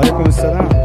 वालेकुम अस्सलाम